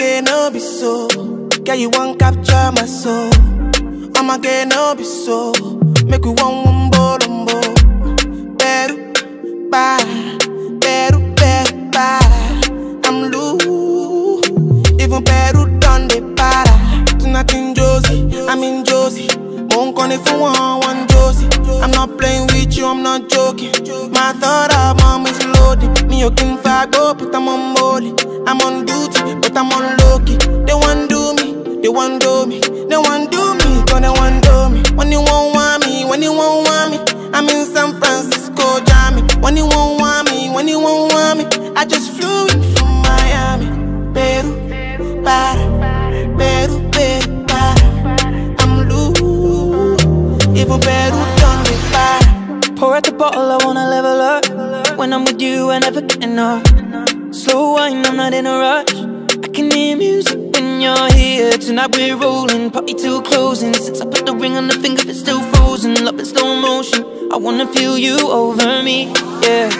Get no be so. Girl, you won't capture my soul. I'ma get no be so. Make we one one bolombo. Peru, Even Peru done the para. Tonight in Jozi, I'm in Jozi. Won't call it for one, one Josie. I'm not playing with you, I'm not joking. My thought of mom is loaded. Me, you can go, but I'm on molly. I'm on duty, but I'm on low. They want do me, they want do me, they want do me, cause they want do me. When you won't want me, when you won't want me, I'm in San Francisco, Jammy. When you won't want me, when you won't want me, I just flew even Peru done me para. Pour out the bottle, I wanna level up. When I'm with you, I never get enough. Slow wine, I'm not in a rush. I can hear music when you're here. Tonight we're rolling, party till closing. Since I put the ring on the finger, it's still frozen. Love in slow motion. I wanna feel you over me, yeah.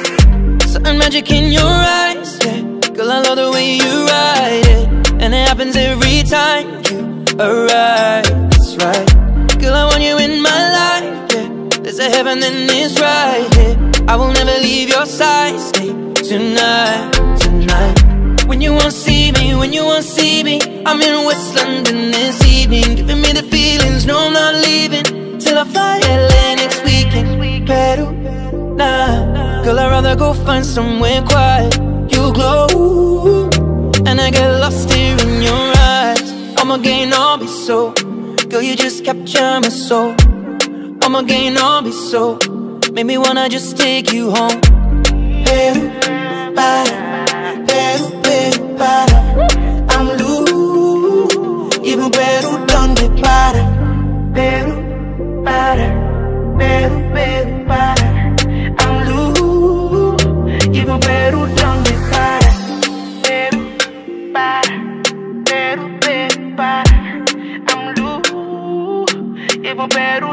Certain magic in your eyes, yeah. Girl, I love the way you ride it, and it happens every time you arrive. That's right, And it's right here. I will never leave your side. Stay tonight, tonight. When you won't see me, when you won't see me, I'm in West London this evening, giving me the feelings. No, I'm not leaving till I fly LA next weekend. Peru, nah, girl, I'd rather go find somewhere quiet. You glow, and I get lost here in your eyes. I'ma gain all be so, girl, you just capture my soul. I'ma gain all be so Make me wanna just take you home. Peru, para para. I'm loose Even Peru, donde para Peru, para Peru, Peru, para. I'm loose Even Peru, donde para Peru, para Peru, Peru, para. I'm Even Peru,